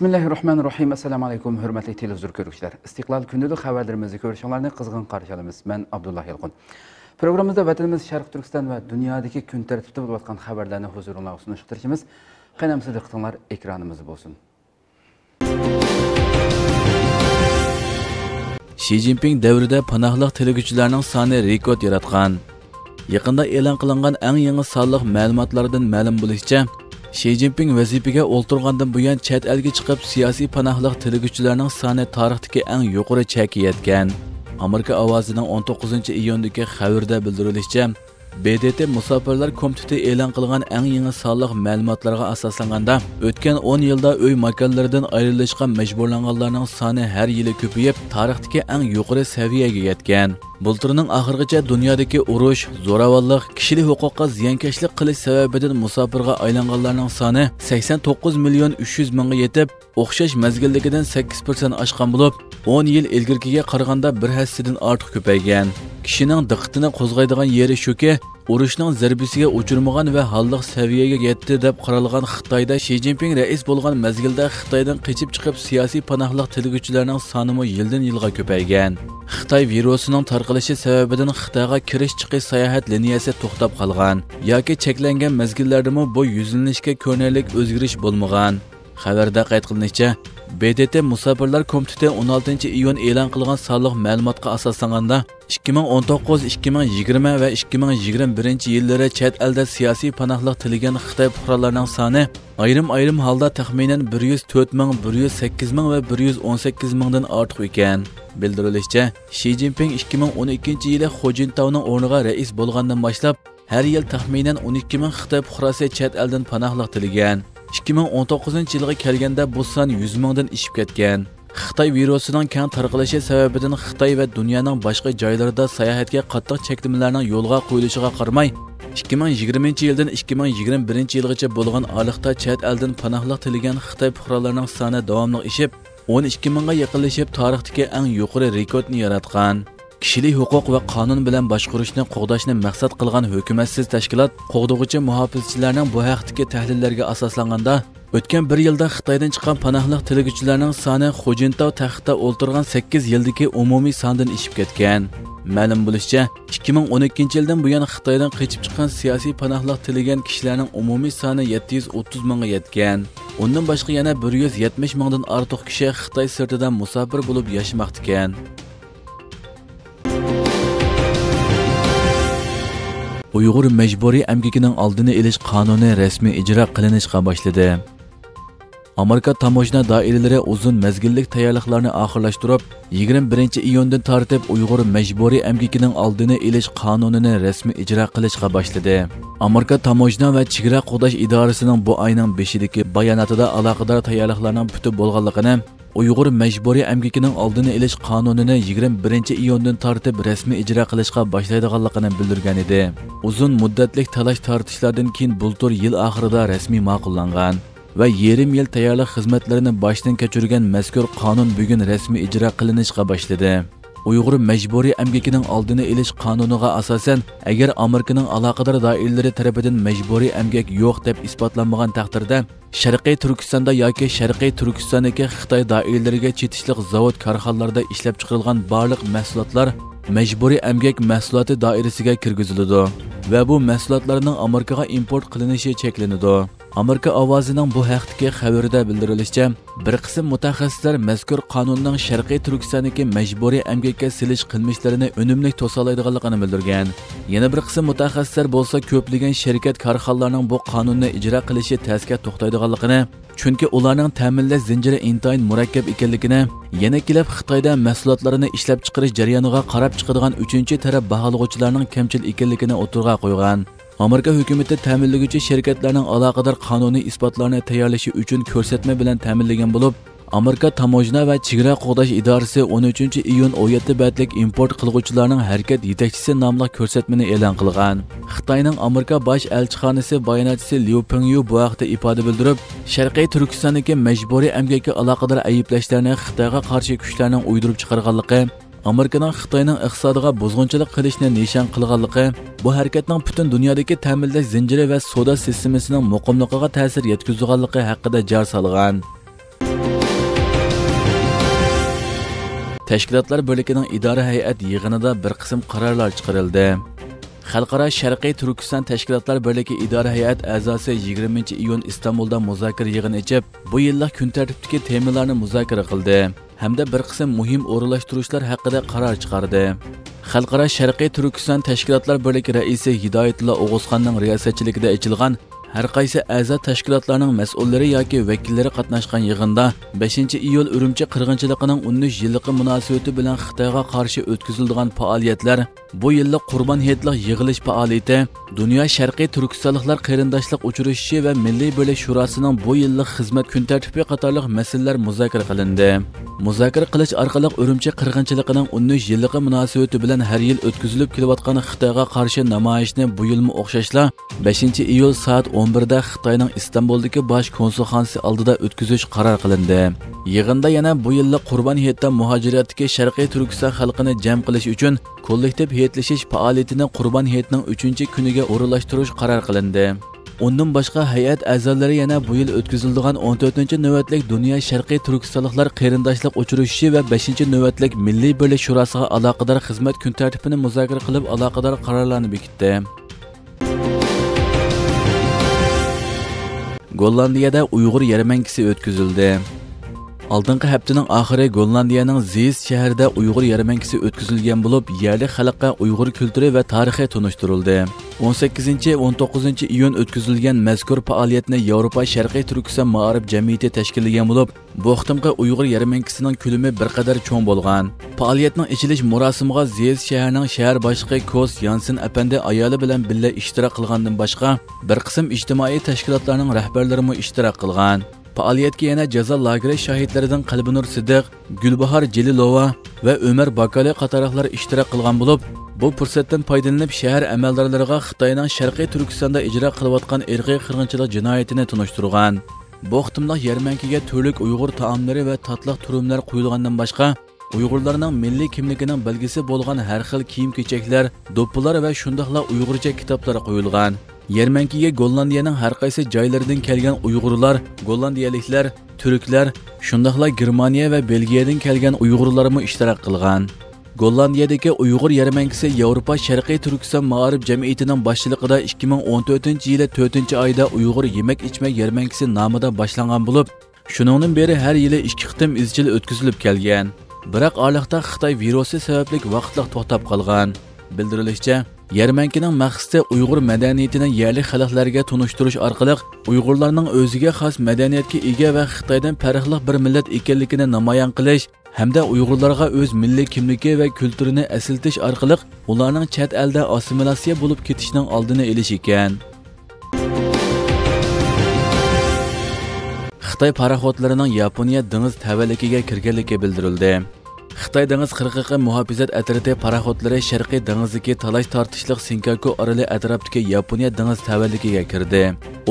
bismillahi rohmanir rohim assalomu alaykum hurmatli televizor ko'ruvchilar. Istiqlol kundalik xabarlarimizni ko'rishinglarni qizg'in qarshi olamiz man abdulloh yilqun programmamizda vatanimiz sharq turkiston va dunyodagi kun tartibida bo'layotgan xabarlarni huzuringlarga sunishtirishimiz qaynamsi qitinglar ekranimiz bo'lsin. Xi Jinping davrida panohliq tilaguvchilarning soni rekord yaratgan. Yaqinda e'lon qilingan eng yangi sonliq ma'lumotlardan ma'lum bo'lishicha, Xi Jinping vazifaga o'ltirgandan buyon chet elga chiqib siyosiy panohliq tilaguvchilarning soni tarixdagi eng yuqori chekka yetgan. Amerika ovozining 19 iyundagi xabarda bildirilishicha, BDT Musafirlar komiteti e'lon qilgan eng yangi sonliq ma'lumotlarga asoslanganda, o'tgan 10 yilda uy makonlaridan ayrilishga majburlanganlarning soni har yili ko'payib, tarixdagi eng yuqori saviyaga yetgan. Bulturning oxirgacha dunyodagi urush, zo'ravonlik, kishilik huquqqa ziyonkashlik qilish sababidan musofirga aylanganlarning soni 89 million 300 mingga yetib, o'xshash mazgilligidan 8% oshgan bo'lib, 10 yil ilgirkiga qaraganda bir hassidan ortiq ko'paygan. Kishining diqqatini qo'zg'aydigan yeri shuki, urushning zarbisiga uchirmagan va holliq saviyaga yetdi deb qaralgan Xitoyda Shi Jinping rais bo'lgan mazgilda Xitoydan qochib chiqib siyosiy panohliq tilguchilarning soni yildan yilga ko'paygan. Xitoy virusining tarqalishi sababidan Xitoyga kirish chiqish sayohat liniyasi to'xtab qolgan yoki cheklangan mazgillardami bu yuzlanishga ko'rnalik o'zgarish bo'lmagan. Xabarda qayd qilinishicha, BDT Musofirlar komiteti 16 iyun e'lon qilgan sonliq ma'lumotga asoslanganda 2019, 2020 va 2021 yillari chet elda siyosiy panohlik tilagan Xitoy fuqarolarining soni ayrim-ayrim holda taxminan 104 ming, 108 ming va 118 mingdan ortiq ekan. Bildirilishicha, Xi Jinping 2012 yili Xojintauning o'rniga rais bo'lgandan boshlab har yil taxminan 12 ming Xitoy fuqarosi chet eldan panohlik tilagan. 2019 yilga kelganda bu son 100 mingdan ishib ketgan. Xitoy virusining keng tarqalishi sababidan Xitoy va dunyoning boshqa joylarida sayohatga qattiq cheklamalarning yo'lga qo'yilishiga qaramay, 2020 yildan 2021 yilgacha bo'lgan oliqda chet eldan panohlik tilagan Xitoy fuqarolarining soni davomli ishib, 12 mingga yaqinlashib tarixdagi eng yuqori rekordni yaratgan. Kishilik huquq va qonun bilan boshqurishni qo'g'dashni maqsad qilgan hukumatsiz tashkilot qo'g'dug'uchi muhofizchilarning bu haqdagi tahlillarga asoslanganda o'tgan bir yilda xitoydan chiqqan panohlik tilguchilarning soni xujintov taxtda o'ltirgan 8 yildagi umumiy sondan ishib ketgan. Ma'lum bo'lishicha 2012 yildan buyon xitoydan qochib chiqqan siyosiy panohlik tilagan kishilarning umumiy soni 730 mingga yetgan. Undan boshqa yana 170 mingdan ortiq kishi xitoy sirtidan musofir bo'lib yashamoqda ekan. Uyg'ur majburiy amgikining oldini olish qonuni rasmiy ijro qilinishga boshladi. Amerika tamojna doiralari uzun mazgillik tayyorliqlarni oxirlashtirib, 21 iyundan tortib Uyg'ur majburiy amgikining oldini olish qonunini rasmiy ijro qilishga boshladi. Amerika tamojna va chegara qo'dash idorasining bu oyning 5-dagi bayonotida aloqador tayyorliqlarning puti bo'lganligini Uyg'ur majburiy amgikining oldini olish qonunini 21 iyundan tortib rasmiy ijro qilishga boshlaydiganligini bildirgan edi. Uzun muddatlik talash tortishlardan keyin bultur yil oxirida rasmiy ma'qullangan va yarim yil tayyorlik xizmatlarini boshdan kechirgan mazkur qonun bugun rasmiy ijro qilinishga boshladi. Uyg'ur majburiy amgikining oldini olish qonuniga asosan, agar Amerikaning aloqador doiralari tomonidan majburiy amgak yo'q deb isbotlanmagan taqdirda, Sharqiy Turkistonda yoki Sharqiy Turkistondagi Xitoy doiralariga chetishliq zavod korxonalarida ishlab chiqarilgan barliq mahsulotlar majburiy amgak mahsuloti doirasiga kirgiziladi va bu mahsulotlarning Amerikaga import qilinishi cheklanadi. Amerika ovozining bu haqdagi xabarida bildirilishicha, bir qism mutaxassislar mazkur qonunning Sharqiy Turkistondagi majburiy amgakka silish qilmishlarini unumli to'salaydiganligini bildirgan. Yana bir qism mutaxassislar bo'lsa ko'plagan shirkat korxonalarning bu qonunni ijro qilishi tasga to'xtaydiganligini, chunki ularning ta'minlash zanjiri intayin murakkab ekanligini, yana kelib Xitoyda mahsulotlarini ishlab chiqarish jarayoniga qarab chiqadigan uchinchi taraf baholag'uvchilarning kamchil ekanligini o'tirg'a qo'ygan. Amerika hukumati ta'minlovchi shirkatlarning aloqador qonuniy isbotlarni tayyorlashi uchun ko'rsatma bilan ta'minlagan bo'lib, Amerika Tamojna va chegara qo'g'dash idorasi 13 iyun 17 batlik import qilguvchilarning harakat yetakchisi nomli ko'rsatmani e'lon qilgan. Xitoyning Amerika bosh elchixonasi bayonotchisi Liu Pengyu bu haqda ifoda bildirib, Sharqiy Turkistondagi majburiy amgakka aloqador ayblashlarni Xitoyga qarshi kuchlarning uydirib chiqarganligi amerikaning xitoyning iqtisodiga buzg'unchilik qilishni nishon qilganligi bu harakatning butun dunyodagi ta'minlash zanjiri va savdo sistemasining muqimligiga ta'sir yetkazganligi haqida jar solgan. Tashkilotlar bo'likining idora hay'at yig'inida bir qism qarorlar chiqarildi. Xalqaro sharqiy turkiston tashkilotlar birligi idora hay'at a'zosi 20 iyun istanbulda muzokara yig'ini ichib bu yillik kun tartibidagi temalarni muzokara qildi hamda bir qism muhim o'rinlashtirishlar haqida qaror chiqardi. Xalqaro sharqiy turkiston tashkilotlar birligi raisi hidoyatullo o'g'uzxonning riyosatchiligida ochilgan har qaysi a'zo tashkilotlarning mas'ullari yoki vakillari qatnashgan yig'inda 5 iyul urumchi qirg'inchiligining 13 yilligi munosabati bilan xitoyga qarshi o'tkaziladigan faoliyatlar bu yillik qurbon hayitlik yig'ilish faoliyati dunyo sharqiy turkistonliklar qarindoshlik uchrashishi va milliy bo'lish shurosining bu yillik xizmat kun tartibi qatorliq masalalar muzokara qilindi. Muzokara qilish orqali urumchi qirg'inchiligining 13 yilligi munosabati bilan har yil o'tkazilib kelayotgan xitoyga qarshi namoyishni bu yilmi o'xshashla 5 iyul soat 11da xitoyning istanbuldagi bosh konsulxonasi oldida o'tkazish qaror qilindi. Yig'inda yana bu yillik qurbon hayitda muhojiratdagi sharqiy turkiston xalqini jam qilish uchun kollektiv heyetleşiş faaliyetini Qurban heyetining 3-chi kuniga o'rinlashtirish qaror qilindi. Ondan başqa heyət əzalları yana bu il ötküzüldüğən 14-cü növətlik Dünya Şərqi Türkistanlıqlar qeyrindaşlıq uçuruşu və 5-ci növətlik Milli Birlik Şurasıqa alaqadar xizmət gün tərtibini müzakirə qılıb alaqadar qararlarını bekitdi. Gollandiyada Uyğur Yermenkisi ötküzüldü. Aldınqı həftinin axırı Gollandiyanın Ziz şəhərdə Uyğur yarımənkisi ötküzülgən bulub, yerli xalqqa Uyğur kültürü və tarixi tunuşturuldu. 18-19 iyun ötküzülgən məzkur fəaliyyətini Avropa Şərqi Türkistan Maarif Cəmiyyəti təşkilləyən bulub, bu xitımqı Uyğur yarımənkisinin külümü bir qədər çoğun bolğan. Fəaliyyətin içiliş murasımığa Ziz şəhərinin şəhər başqı Kos Yansın əpəndi ayalı bilən billə iştirak qılğandan başqa, bir qism ictimai təşkilatlarının rəhbərləri iştirak qılğan. Fəaliyyətə yenə cəza lageri şahidlərindən Qalbinur Sidiq, Gülbahar Celilova və Ömər Bakali qataraqlar iştirak qılğan olub, bu fürsətdən faydalanıb şəhər əməldarlarına Xitayının Şərqi Türkistanda icra qılıbatqan irqi qırğınçılıq cinayətini tunuşturğan. Bu xitimliq yarmankəyə türlük Uyğur taamları və tatlıq turumlar qoyulğandan başqa Uyğurlarning milliy kimligining belgisi bo'lgan har xil kiyim-kechaklar, do'ppilar va shundoqla Uyg'urcha kitoblar qo'yilgan. Yermankiga Gollandiyaning har qaysi joylaridan kelgan Uyg'urlar, Gollandiyaliklar, turklar, shundoqla Germaniya va Belgiyadan kelgan Uyg'urlarmi ishtirok qilgan. Gollandiyadagi Uyg'ur yarmankisi Yevropa Sharqiy Turkiston Ma'arif jamiyatining boshchiligida 2014-yili 4-oyda Uyg'ur yemak-ichmak yarmankisi nomida boshlangan bo'lib, shuningdan beri har yili 2 qitim izchil o'tkazilib kelgan. Biroq orliqda Xitoy virusi sababli vaqtliq to'xtab qolgan. Bildirilishicha, Yarmankining maqsadi Uyg'ur madaniyatini yerli xalqlarga tunishtirish orqali Uyg'urlarning o'ziga xos madaniyatga ega va Xitoydan farqli bir millat ekanligini namoyon qilish hamda Uyg'urlarga o'z milliy kimligi va kulturini asiltish orqali ularning chet elda assimilyatsiya bo'lib ketishining oldini olish ekan. Xitoy paraxodlarining Yaponiya dengiz tavalligiga kirganligi bildirildi. Xitoy dengiz qirg'og'i muhofizat atriti paraxodlari Sharqiy dengizdagi talash tortishliq Senkaku oroli atrofidagi Yaponiya dengiz tavalligiga kirdi.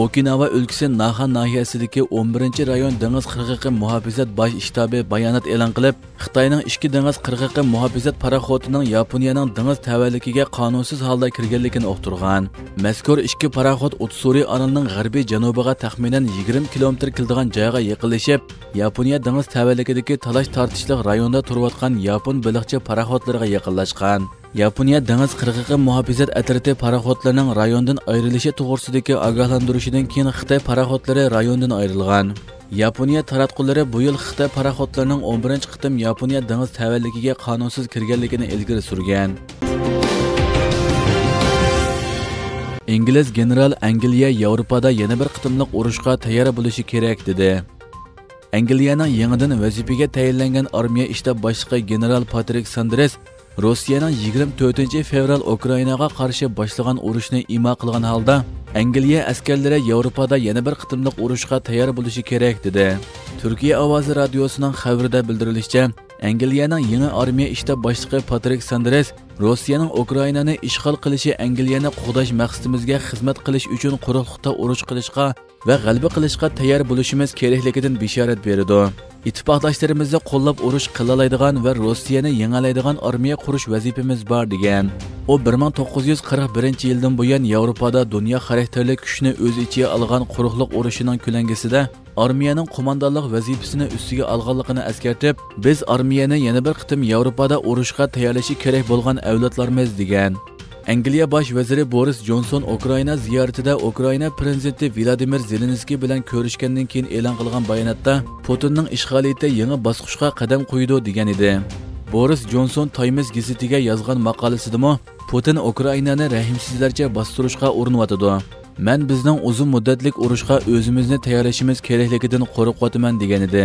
Okinawa o'lkasi naha nahiyasidagi 11 rayon dengiz qirg'og'i muhofizat bosh shtabi bayonot e'lon qilib, Xitoyning ichki dengiz qirg'og'i muhofizat paraxodining Yaponiyaning dengiz tavalligiga qonunsiz holda kirganligini uqtirgan. Mazkur ikki paraxod Utsuri orolining g'arbiy janubiga taxminan 20 kilometr keladigan joyga yaqinlashib, Yaponiya dengiz tavalligidagi talash tortishliq rayonda turayotgan yapon baliqchi paraxodlariga yaqinlashgan. Yaponiya dengiz qirg'og'i muhofizat atriti paraxodlarining rayondan ayrilishi to'g'risidagi ogohlantirishidan keyin Xitoy paraxodlari rayondan ayrilgan. Yaponiya taratqullari bu yil Xitoy paraxodlarining 11-qitim Yaponiya dengiz tavalligiga qonunsiz kirganligini ilgari surgan. Ingliz general Angliya Yevropada yana bir qitimliq urushga tayyor bo'lishi kerak dedi. Angliyaning yangidan vazifaga tayinlangan armiya ishtab boshlig'i general Patrik Sandres Rossiyaning 24 fevral Ukrainaga qarshi boshlagan urushni imo qilgan holda Angliya askarlari Yevropada yana bir qitimliq urushga tayyor bo'lishi kerak dedi. Turkiya ovozi radiosining xabarida bildirilishicha, Angliyaning yangi armiya ishtab boshlig'i Patrik Sandres Rossiyaning Ukrainani ishg'ol qilishi Angliyani qo'g'dash maqsadimizga xizmat qilish uchun quruqlikda urush qilishga va g'alaba qilishga tayyor bo'lishimiz kerakligidan bishorat berdi. ittifoqdoshlarimizni qo'llab urush qilalaydigan va rossiyani yengalaydigan armiya qurish vazifamiz bor degan u 1941 yildan buyon yevropada dunyo xarakterli kuchni o'z ichiga olgan quruqliq urushining ko'langisida armiyaning qo'mondonlik vazifasini ustiga olganligini eskartib biz armiyani yana bir qitim yevropada urushga tayyorlashi kerak bo'lgan avlodlarmiz degan Angliya bosh vaziri Boris Johnson Ukraina ziyoratida Ukraina prezidenti Vladimir Zelenskiy bilan ko'rishgandan keyin e'lon qilgan bayonotda Putinning ishg'oliyati yangi bosqichga qadam qo'ydi degan edi. Boris Johnson Times gazetiga yozgan maqolasidami Putin Ukrainani rahimsizlarcha bostirishga urinyotidi. Men bizning uzun muddatlik urushga o'zimizni tayyorlashimiz kerakligidan qo'rqyapman degan edi.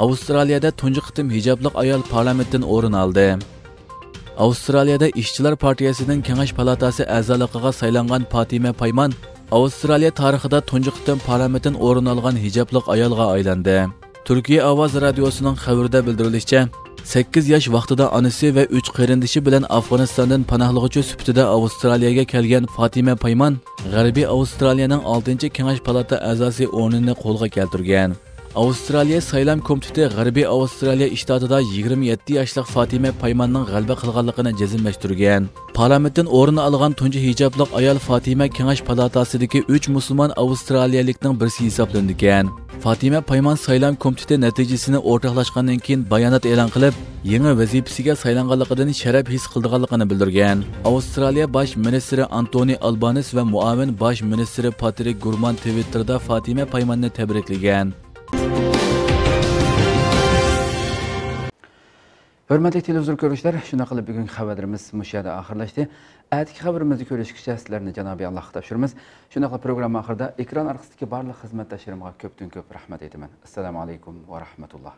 Avstraliyada tunji qitim hijobliq ayol parlamentdan o'rin oldi. Avstraliyada ishchilar partiyasining kengash palatasi a'zoligiga saylangan Fatima Payman Avstraliya tarixida tunji qitim parlamentdan o'rin olgan hijobliq ayolga aylandi. Turkiya ovoz radiosining xabarida bildirilishicha, 8 yosh vaqtida onasi va 3 qarindishi bilan Afg'onistondan panohlig'uchi sifatida Avstraliyaga kelgan Fatima Payman G'arbiy Avstraliyaning 6-kengash palata a'zosi o'rnini qo'lga keltirgan. Avstraliya saylam komiteti G'arbiy Avstraliya shtatida 27 yoshli Fatima Paymanning g'alaba qilganligini jazmlashtirgan. Parlamentdan o'rin olgan tunji hijobliq ayol Fatima kengash palatasidagi 3 musulmon avstraliyalikning birisi hisoblangan. Fatima Payman saylam komiteti natijasini o'rtoqlashgandan keyin bayonot e'lon qilib, yangi vazifasiga saylanganligidan sharaf his qilganligini bildirgan. Avstraliya bosh ministri Antoni Albanis va muavin bosh ministri Patrik Gurman Twitterda Fatima Paymanni tabriklagan. Hurmatli televizor ko'ruvchilar shuna qilib bugungi xabarimiz mush yerda oxirlashdi. Atigi xabarimizni ko'rishgacha sizlarni janobiy allohga topshiramiz. Shuna qilib programma oxirida ekran orqasidagi barliq xizmatdoshlarimga ko'pdan ko'p rahmat aytaman. Assalomu alaykum va rahmatulloh.